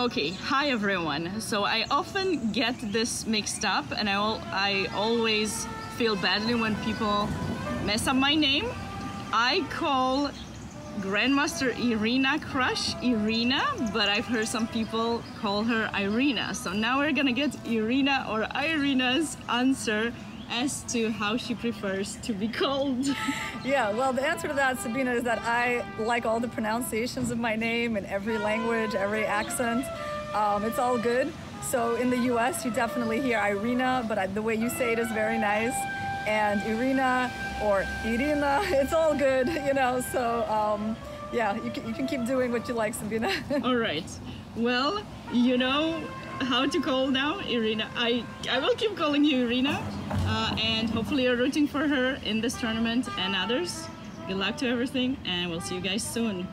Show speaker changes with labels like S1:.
S1: Okay, hi everyone. So I often get this mixed up, and I, al- I always feel badly when people mess up my name. I call Grandmaster Irina Krush Irina, but I've heard some people call her Irina. So now we're gonna get Irina or Irina's answer as to how she prefers to be called.
S2: Yeah, well, the answer to that, Sabina, is that I like all the pronunciations of my name in every language, every accent. Um, it's all good. So in the US, you definitely hear Irina, but I, the way you say it is very nice. And Irina or Irina, it's all good, you know. So um, yeah, you can, you can keep doing what you like, Sabina.
S1: All right. Well, you know how to call now, Irina. I I will keep calling you Irina, uh, and hopefully you're rooting for her in this tournament and others. Good luck to everything, and we'll see you guys soon.